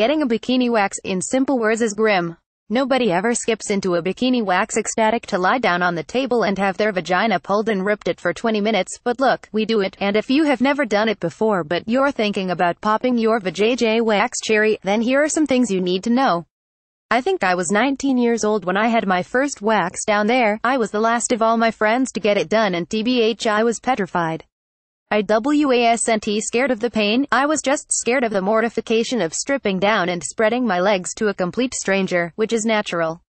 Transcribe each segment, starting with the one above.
Getting a bikini wax, in simple words, is grim. Nobody ever skips into a bikini wax ecstatic to lie down on the table and have their vagina pulled and ripped it for 20 minutes, but look, we do it, and if you have never done it before but you're thinking about popping your vajayjay wax cherry, then here are some things you need to know. I think I was 19 years old when I had my first wax down there, I was the last of all my friends to get it done and tbh I was petrified. I wasn't scared of the pain, I was just scared of the mortification of stripping down and spreading my legs to a complete stranger, which is natural.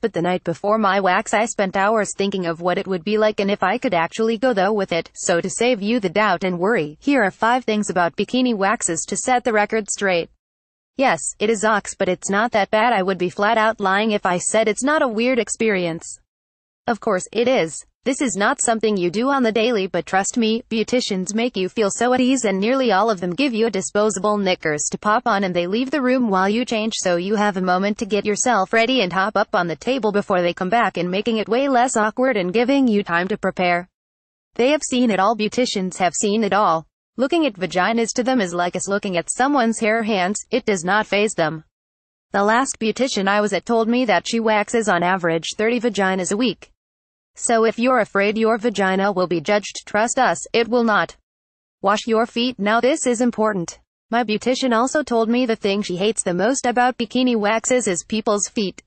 But the night before my wax I spent hours thinking of what it would be like and if I could actually go though with it, so to save you the doubt and worry, here are 5 things about bikini waxes to set the record straight. Yes, it is ox but it's not that bad I would be flat out lying if I said it's not a weird experience. Of course, it is. This is not something you do on the daily but trust me, beauticians make you feel so at ease and nearly all of them give you a disposable knickers to pop on and they leave the room while you change so you have a moment to get yourself ready and hop up on the table before they come back and making it way less awkward and giving you time to prepare. They have seen it all beauticians have seen it all. Looking at vaginas to them is like us looking at someone's hair hands, it does not phase them. The last beautician I was at told me that she waxes on average 30 vaginas a week. So if you're afraid your vagina will be judged, trust us, it will not. Wash your feet. Now this is important. My beautician also told me the thing she hates the most about bikini waxes is people's feet.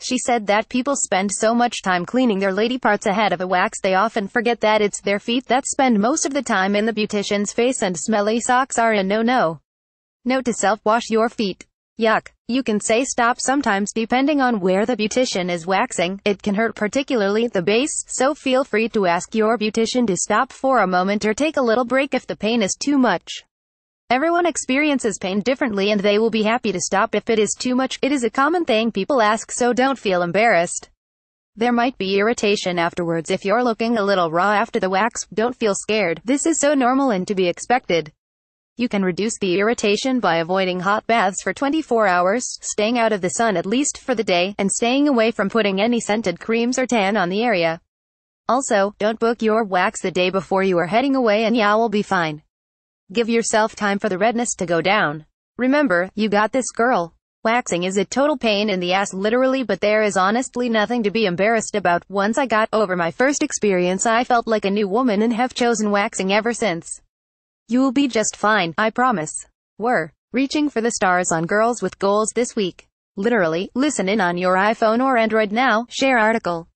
She said that people spend so much time cleaning their lady parts ahead of a wax they often forget that it's their feet that spend most of the time in the beautician's face and smelly socks are a no-no. Note to self, wash your feet. Yuck. You can say stop sometimes depending on where the beautician is waxing. It can hurt particularly the base, so feel free to ask your beautician to stop for a moment or take a little break if the pain is too much. Everyone experiences pain differently and they will be happy to stop if it is too much. It is a common thing people ask so don't feel embarrassed. There might be irritation afterwards if you're looking a little raw after the wax. Don't feel scared. This is so normal and to be expected. You can reduce the irritation by avoiding hot baths for 24 hours, staying out of the sun at least for the day, and staying away from putting any scented creams or tan on the area. Also, don't book your wax the day before you are heading away and you will be fine. Give yourself time for the redness to go down. Remember, you got this girl. Waxing is a total pain in the ass literally but there is honestly nothing to be embarrassed about. Once I got over my first experience I felt like a new woman and have chosen waxing ever since. You'll be just fine, I promise. We're reaching for the stars on Girls with Goals this week. Literally, listen in on your iPhone or Android now, share article.